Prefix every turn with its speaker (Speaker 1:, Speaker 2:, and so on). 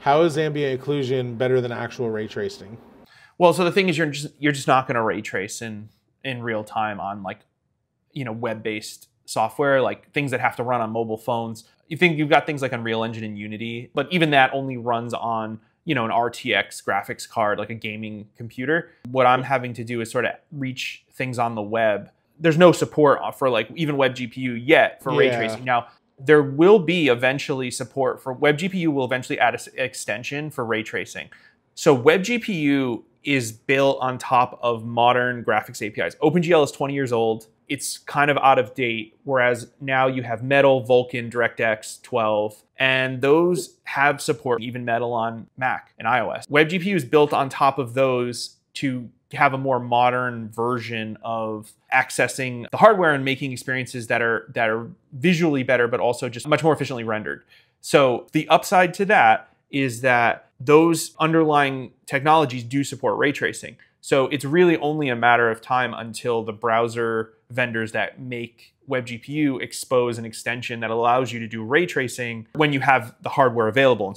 Speaker 1: How is ambient occlusion better than actual ray tracing?
Speaker 2: Well, so the thing is, you're just you're just not going to ray trace in in real time on like you know web based software, like things that have to run on mobile phones. You think you've got things like Unreal Engine and Unity, but even that only runs on you know an RTX graphics card, like a gaming computer. What I'm having to do is sort of reach things on the web. There's no support for like even web GPU yet for ray tracing. Now there will be eventually support for WebGPU will eventually add an extension for ray tracing. So WebGPU is built on top of modern graphics APIs. OpenGL is 20 years old. It's kind of out of date, whereas now you have Metal, Vulkan, DirectX 12, and those have support, even Metal on Mac and iOS. WebGPU is built on top of those to have a more modern version of accessing the hardware and making experiences that are that are visually better, but also just much more efficiently rendered. So the upside to that is that those underlying technologies do support ray tracing. So it's really only a matter of time until the browser vendors that make WebGPU expose an extension that allows you to do ray tracing when you have the hardware available.